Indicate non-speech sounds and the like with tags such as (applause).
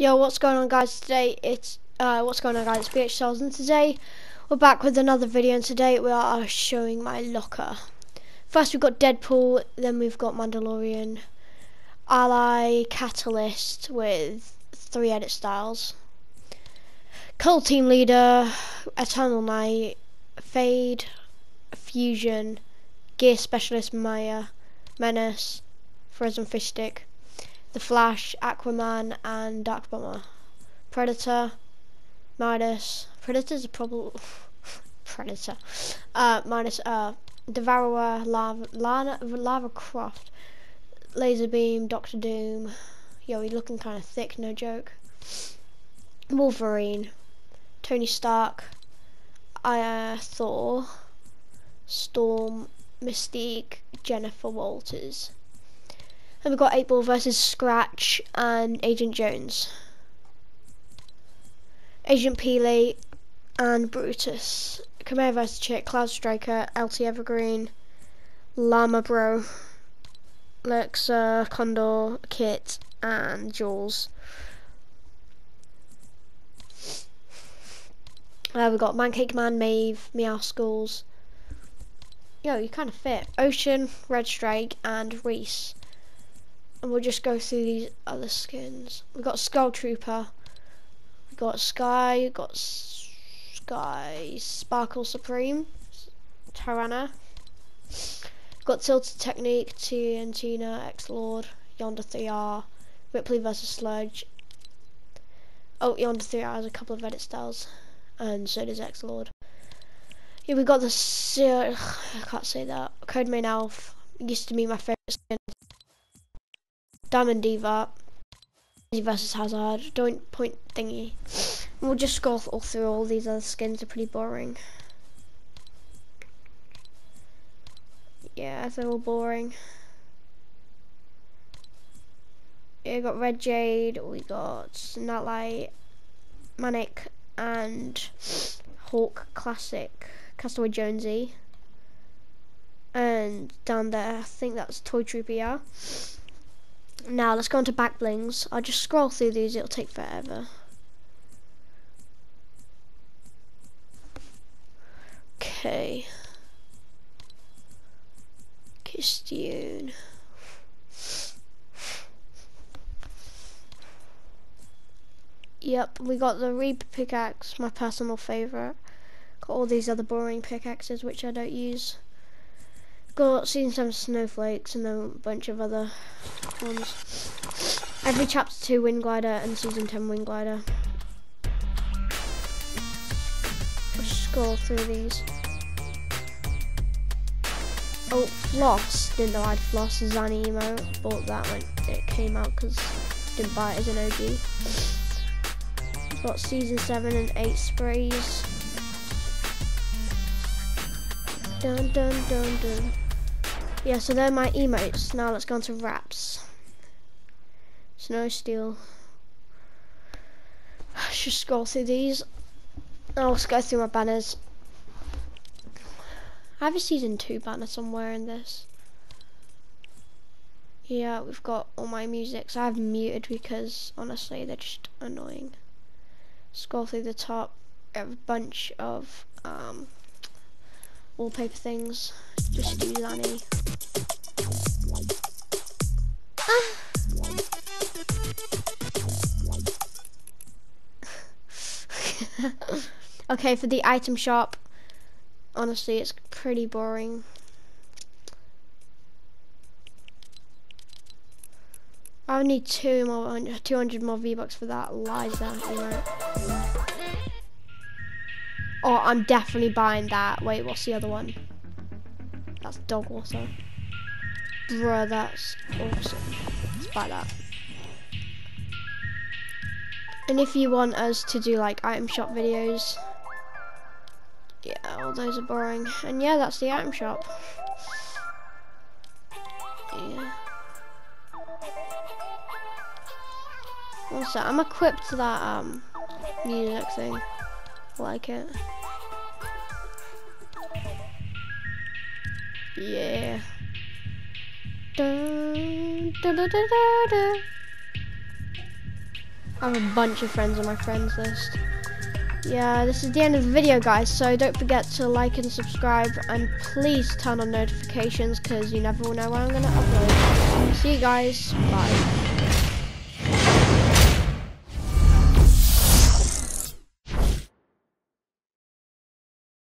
Yo, what's going on guys? Today it's uh what's going on guys, it's BH Souls and today we're back with another video and today we are showing my locker. First we've got Deadpool, then we've got Mandalorian, Ally, Catalyst with three edit styles. Cuddle Team Leader, Eternal Knight, Fade, Fusion, Gear Specialist Maya, Menace, Frozen Fish Stick. The Flash, Aquaman, and Dark Bomber. Predator, Midas. Predator's a problem. (laughs) Predator. Uh, minus uh, Devourer, Lava, Lana, Lara Croft, Laser Beam, Doctor Doom. Yo, he's looking kind of thick, no joke. Wolverine, Tony Stark, uh, Thor, Storm, Mystique, Jennifer Walters. And we've got 8 Ball versus Scratch and Agent Jones. Agent Peely and Brutus. Khmer vs Chick, Cloud Striker, LT Evergreen, Llama Bro, Lexa, Condor, Kit, and Jules. Uh, we've got Mancake Man, Maeve, Meowscles. Yo, you kind of fit. Ocean, Red Strike, and Reese and we'll just go through these other skins. We've got Skull Trooper, we've got Sky, we've got Sky, Sparkle Supreme, Tyranna, got Tilted Teknique, TNTina, X-Lord, Yonder 3R, Ripley versus Sludge. Oh, Yonder 3R has a couple of edit styles, and so does X-Lord. Yeah, we got the, (sighs) I can't say that, Codename ELF, used to be my favourite skin Diamond Diva versus Hazard, don't point thingy. We'll just scroll all through all these other skins, are pretty boring. Yeah, they're all boring. Yeah, we got Red Jade, we got Nightlight, Manic, and Hawk Classic, Castaway Jonesy. And down there, I think that's Toy Trooper, yeah. Now let's go on to back blings. I'll just scroll through these, it'll take forever. Okay. Kitsune. Yep, we got the Reaper pickaxe, my personal favourite. Got all these other boring pickaxes which I don't use got seen some snowflakes and a bunch of other ones. Every chapter 2 Wind Glider and season 10 Wind Glider. Let's scroll through these. Oh, Floss. Didn't know I'd Floss. Zany emote. Bought that when it came out because didn't buy it as an OG. Got season 7 and 8 sprays. Dun dun dun dun. Yeah, so they're my emotes. Now let's go on to wraps. Snow Steel. Let's (sighs) Just scroll through these. I'll go through my banners. I have a season 2 banner somewhere in this. Yeah, we've got all my musics. I have muted because honestly they're just annoying. Scroll through the top. I have a bunch of um, wallpaper things. Just do Lanny. Ah! (laughs) okay, for the item shop, honestly, it's pretty boring. I need two more, 200 more V-Bucks for that Liza Oh, I'm definitely buying that. Wait, what's the other one? That's dog water. Bruh, that's awesome. Let's buy that. And if you want us to do like item shop videos, yeah, all those are boring. And yeah, that's the item shop. Yeah. Also, I'm equipped to that um music thing. Like it. Yeah. Dun, dun, dun, I have a bunch of friends on my friends list. Yeah, this is the end of the video, guys. So don't forget to like and subscribe, and please turn on notifications because you never will know when I'm going to upload. See you guys. Bye.